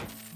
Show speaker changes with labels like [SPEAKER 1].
[SPEAKER 1] Yeah.